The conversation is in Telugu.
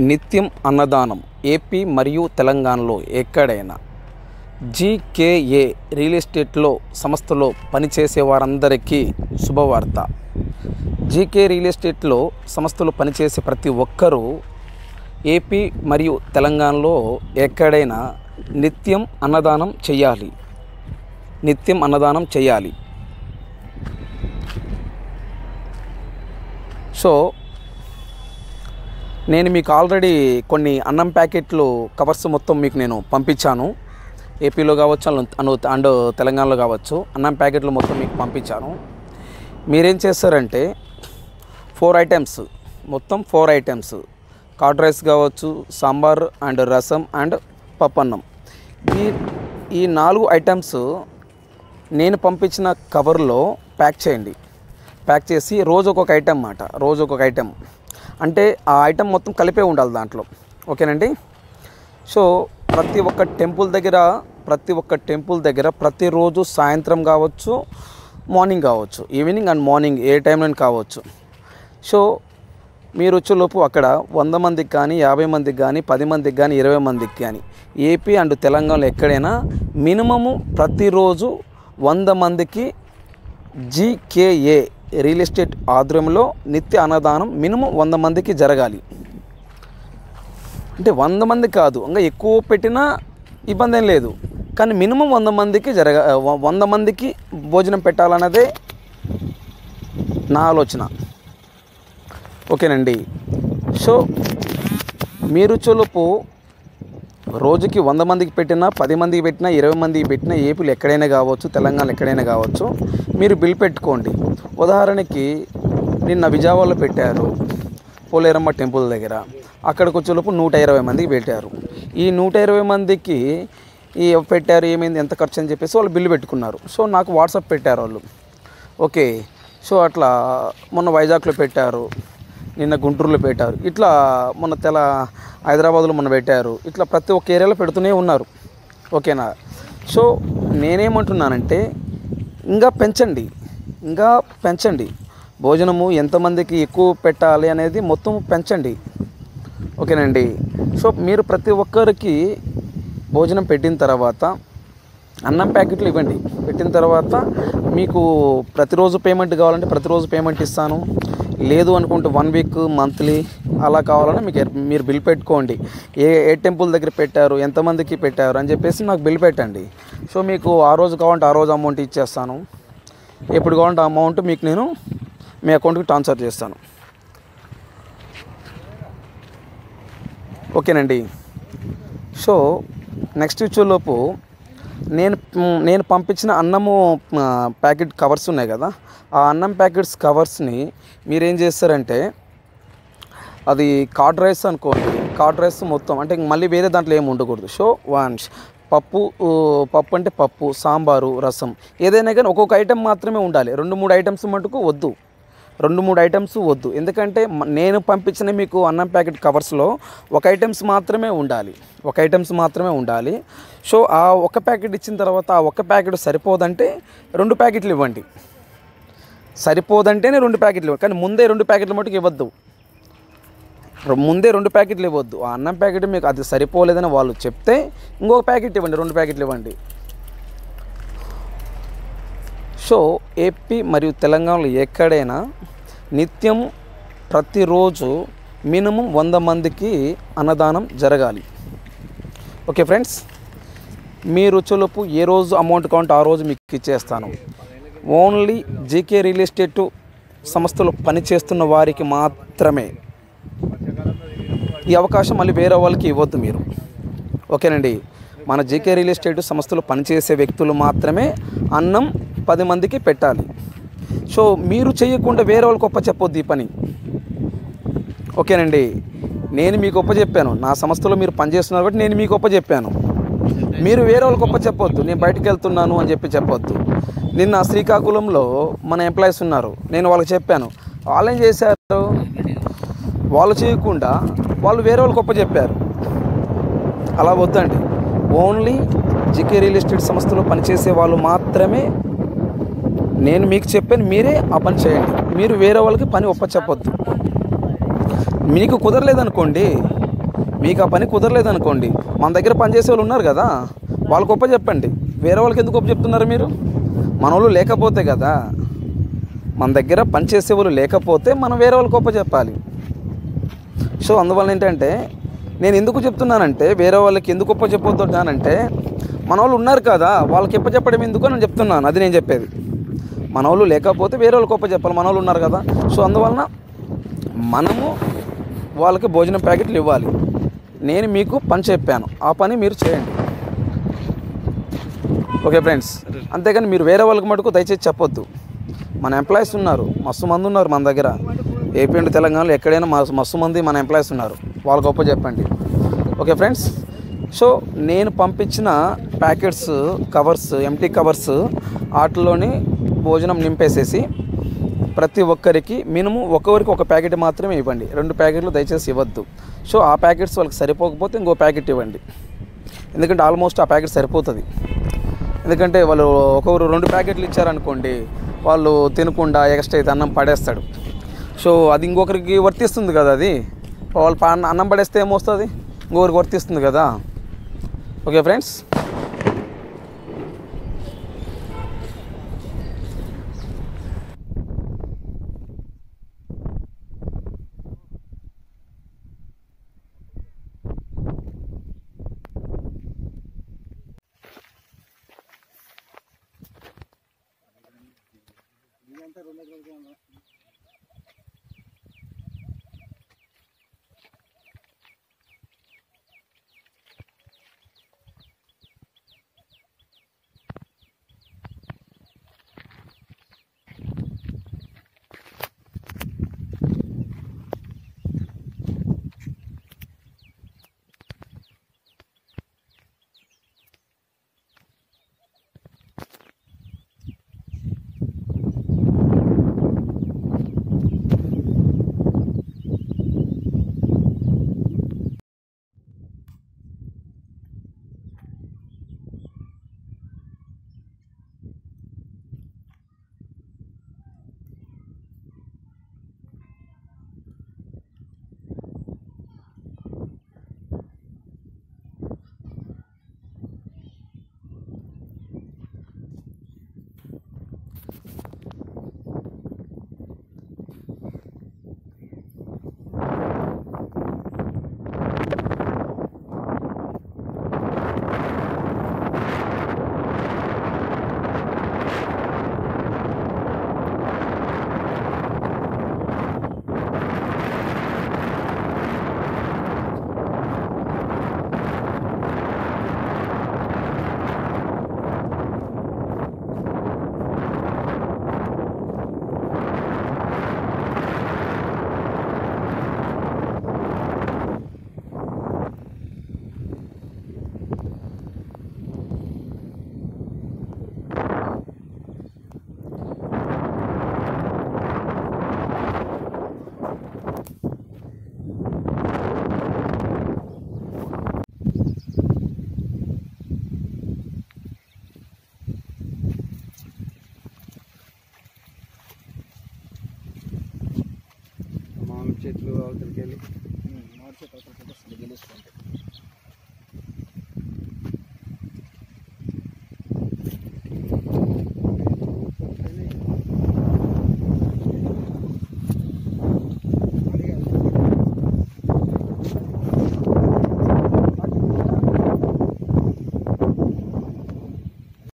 నిత్యం అన్నదానం ఏపీ మరియు తెలంగాణలో ఎక్కడైనా. జీకేఏ రియల్ ఎస్టేట్లో సంస్థలో పనిచేసే వారందరికీ శుభవార్త. జీకే రియల్ ఎస్టేట్లో సంస్థలో పనిచేసే ప్రతి ఒక్కరూ ఏపీ మరియు తెలంగాణలో ఎక్కడైనా నిత్యం అన్నదానం చేయాలి. నిత్యం అన్నదానం చేయాలి. సో నేను మీకు ఆల్రెడీ కొన్ని అన్నం ప్యాకెట్లు కవర్స్ మొత్తం మీకు నేను పంపించాను. ఏపీలో కావచ్చు అను- అండ్ తెలంగాణలో కావచ్చు అన్నం ప్యాకెట్లు మొత్తం మీకు పంపించాను. మీరేం చేస్తారంటే ఫోర్ ఐటమ్స్ మొత్తం ఫోర్ ఐటమ్స్ కార్డ్ రైస్ కావచ్చు సాంబార్ అండ్ రసం అండ్ పప్పన్నం. ఈ ఈ నాలుగు ఐటమ్స్ నేను పంపించిన కవర్లో ప్యాక్ చేయండి. ప్యాక్ చేసి రోజు ఒక్కొక్క ఐటెం మాట రోజు ఒక్కొక్క ఐటెం అంటే ఆ ఐటెం మొత్తం కలిపే ఉండాలి దాంట్లో. ఓకేనండి? సో ప్రతి ఒక్క టెంపుల్ దగ్గర ప్రతి ఒక్క టెంపుల్ దగ్గర ప్రతిరోజు సాయంత్రం కావచ్చు మార్నింగ్ కావచ్చు ఈవినింగ్ అండ్ మార్నింగ్ ఏ టైంలో కావచ్చు. సో మీరు వచ్చేలోపు అక్కడ వంద మందికి కానీ యాభై మందికి కానీ పది మందికి కానీ ఇరవై మందికి కానీ ఏపీ అండ్ తెలంగాణలో ఎక్కడైనా మినిమము ప్రతిరోజు వంద మందికి జీకేఏ రియల్ ఎస్టేట్ ఆధ్వర్యంలో నిత్య అన్నదానం మినిమం వంద మందికి జరగాలి. అంటే వంద మంది కాదు ఇంకా ఎక్కువ పెట్టినా ఇబ్బంది ఏం లేదు. కానీ మినిమం వంద మందికి జరగ వంద మందికి భోజనం పెట్టాలన్నదే నా ఆలోచన. ఓకేనండి. సో మీరు చొలుపు రోజుకి వంద మందికి పెట్టినా పది మందికి పెట్టినా ఇరవై మందికి పెట్టినా ఏపీలు ఎక్కడైనా కావచ్చు తెలంగాణ ఎక్కడైనా కావచ్చు మీరు బిల్ పెట్టుకోండి. ఉదాహరణకి నిన్న విజయవాడలో పెట్టారు పోలేరమ్మ టెంపుల్ దగ్గర. అక్కడికి వచ్చేలోపు నూట ఇరవై మందికి పెట్టారు. ఈ నూట ఇరవై మందికి ఈ పెట్టారు ఏమైంది ఎంత ఖర్చు అని చెప్పేసి వాళ్ళు బిల్లు పెట్టుకున్నారు. సో నాకు వాట్సాప్ పెట్టారు వాళ్ళు. ఓకే. సో అట్లా మొన్న వైజాగ్లో పెట్టారు. నిన్న గుంటూరులో పెట్టారు. ఇట్లా మొన్న తెల హైదరాబాద్లో మొన్న పెట్టారు. ఇట్లా ప్రతి ఒక్క ఏరియాలో పెడుతూనే ఉన్నారు. ఓకేనా? సో నేనేమంటున్నానంటే ఇంకా పెంచండి. ఇంకా పెంచండి. భోజనము ఎంతమందికి ఎక్కువ పెట్టాలి అనేది మొత్తం పెంచండి. ఓకేనండి? సో మీరు ప్రతి ఒక్కరికి భోజనం పెట్టిన తర్వాత అన్నం ప్యాకెట్లు ఇవ్వండి. పెట్టిన తర్వాత మీకు ప్రతిరోజు పేమెంట్ కావాలంటే ప్రతిరోజు పేమెంట్ ఇస్తాను. లేదు అనుకుంటే వన్ వీక్ మంత్లీ అలా కావాలని మీకు మీరు బిల్ పెట్టుకోండి. ఏ ఏ టెంపుల్ దగ్గర పెట్టారు ఎంతమందికి పెట్టారు అని చెప్పేసి నాకు బిల్ పెట్టండి. సో మీకు ఆ రోజు కావాలంటే ఆ రోజు అమౌంట్ ఇచ్చేస్తాను. ఎప్పుడు కావాలంటే ఆ అమౌంట్ మీకు నేను మీ అకౌంట్కి ట్రాన్స్ఫర్ చేస్తాను. ఓకేనండి. సో నెక్స్ట్ వచ్చేలోపు నేను నేను పంపించిన అన్నము ప్యాకెట్ కవర్స్ ఉన్నాయి కదా ఆ అన్నం ప్యాకెట్స్ కవర్స్ని మీరేం చేస్తారంటే అది కార్డ్ రైస్ అనుకోండి కార్డ్ రైస్ మొత్తం అంటే ఇంక మళ్ళీ వేరే దాంట్లో ఏమి ఉండకూడదు. సో వన్ పప్పు పప్పు అంటే పప్పు సాంబారు రసం ఏదైనా కానీ ఒక్కొక్క ఐటెం మాత్రమే ఉండాలి. రెండు మూడు ఐటమ్స్ మటుకు వద్దు. రెండు మూడు ఐటమ్స్ వద్దు. ఎందుకంటే నేను పంపించిన మీకు అన్నం ప్యాకెట్ కవర్స్లో ఒక ఐటమ్స్ మాత్రమే ఉండాలి. ఒక ఐటమ్స్ మాత్రమే ఉండాలి. సో ఆ ఒక ప్యాకెట్ ఇచ్చిన తర్వాత ఆ ఒక ప్యాకెట్ సరిపోదంటే రెండు ప్యాకెట్లు ఇవ్వండి. సరిపోదంటేనే రెండు ప్యాకెట్లు ఇవ్వండి కానీ ముందే రెండు ప్యాకెట్లు మటుకు ఇవ్వద్దు. ముందే రెండు ప్యాకెట్లు ఇవ్వద్దు. ఆ అన్నం ప్యాకెట్ మీకు అది సరిపోలేదని వాళ్ళు చెప్తే ఇంకొక ప్యాకెట్ ఇవ్వండి రెండు ప్యాకెట్లు ఇవ్వండి. సో ఏపీ మరియు తెలంగాణలో ఎక్కడైనా నిత్యం ప్రతిరోజు మినిమం వంద మందికి అన్నదానం జరగాలి. ఓకే ఫ్రెండ్స్ మీరు చులుపు ఏ రోజు అమౌంట్ కావాలంటే ఆ రోజు మీకు ఇచ్చేస్తాను. ఓన్లీ జీకే రియల్ ఎస్టేట్ సంస్థలో పనిచేస్తున్న వారికి మాత్రమే. ఈ అవకాశం మళ్ళీ వేరే వాళ్ళకి ఇవ్వద్దు మీరు. ఓకేనండి. మన జీకే రియల్ ఎస్టేట్ సంస్థలో పనిచేసే వ్యక్తులు మాత్రమే అన్నం పది మందికి పెట్టాలి. సో మీరు చేయకుండా వేరే వాళ్ళకి గొప్ప చెప్పొద్దు ఈ పని. ఓకేనండి. నేను మీకు గొప్ప చెప్పాను. నా సంస్థలో మీరు పనిచేస్తున్నారు కాబట్టి నేను మీకు గొప్ప చెప్పాను. మీరు వేరే వాళ్ళకి గొప్ప చెప్పొద్దు. నేను బయటకు వెళ్తున్నాను అని చెప్పి చెప్పొద్దు. నిన్న శ్రీకాకుళంలో మన ఎంప్లాయీస్ ఉన్నారు. నేను వాళ్ళకి చెప్పాను. వాళ్ళు ఏం చేశారు? వాళ్ళు చేయకుండా వాళ్ళు వేరే వాళ్ళు గొప్ప చెప్పారు. అలా వద్దండి. ఓన్లీ జికే రియల్ ఎస్టేట్ సంస్థలో పనిచేసే వాళ్ళు మాత్రమే నేను మీకు చెప్పాను మీరే ఆ పని చేయండి. మీరు వేరే వాళ్ళకి పని ఒప్ప చెప్పొద్దు మీకు కుదరలేదనుకోండి మీకు ఆ పని కుదరలేదు అనుకోండి మన దగ్గర పనిచేసే వాళ్ళు ఉన్నారు కదా వాళ్ళకి ఒప్ప చెప్పండి వేరే వాళ్ళకి ఎందుకు గొప్ప చెప్తున్నారు మీరు? మన వాళ్ళు లేకపోతే కదా మన దగ్గర పనిచేసే వాళ్ళు లేకపోతే మనం వేరే వాళ్ళకి ఒప్ప చెప్పాలి సో అందువల్ల ఏంటంటే నేను ఎందుకు చెప్తున్నానంటే వేరే వాళ్ళకి ఎందుకు ఒప్ప చెప్పొద్దు అంటే మన వాళ్ళు ఉన్నారు కదా వాళ్ళకి ఎప్ప చెప్పడం ఎందుకు నేను చెప్తున్నాను. అది నేను చెప్పేది. మనవాళ్ళు లేకపోతే వేరే వాళ్ళు గొప్ప చెప్పాలి. మన వాళ్ళు ఉన్నారు కదా. సో అందువలన మనము వాళ్ళకి భోజనం ప్యాకెట్లు ఇవ్వాలి. నేను మీకు పని చెప్పాను. ఆ పని మీరు చేయండి. ఓకే ఫ్రెండ్స్ అంతేగాని మీరు వేరే వాళ్ళకి మటుకు దయచేసి చెప్పొద్దు. మన ఎంప్లాయీస్ ఉన్నారు మస్తు మంది ఉన్నారు మన దగ్గర. ఏపీ అండ్ తెలంగాణలో ఎక్కడైనా మస్తు మస్తు మంది మన ఎంప్లాయీస్ ఉన్నారు. వాళ్ళ గొప్ప చెప్పండి. ఓకే ఫ్రెండ్స్ సో నేను పంపించిన ప్యాకెట్స్ కవర్స్ ఎంటీ కవర్స్ వాటిలోని భోజనం నింపేసేసి ప్రతి ఒక్కరికి మినిమం ఒక్కొక్కరికి ఒక ప్యాకెట్ మాత్రమే ఇవ్వండి. రెండు ప్యాకెట్లు దయచేసి ఇవ్వద్దు. సో ఆ ప్యాకెట్స్ వాళ్ళకి సరిపోకపోతే ఇంకో ప్యాకెట్ ఇవ్వండి. ఎందుకంటే ఆల్మోస్ట్ ఆ ప్యాకెట్ సరిపోతుంది. ఎందుకంటే వాళ్ళు ఒక్కొక్కరు రెండు ప్యాకెట్లు ఇచ్చారనుకోండి వాళ్ళు తినకుండా ఎక్స్ట్రా అయితే అన్నం పడేస్తాడు. సో అది ఇంకొకరికి వర్తిస్తుంది కదా అది. వాళ్ళు పా అన్నం పడేస్తే ఏమొస్తుంది? ఇంకొకరికి వర్తిస్తుంది కదా. Okay friends?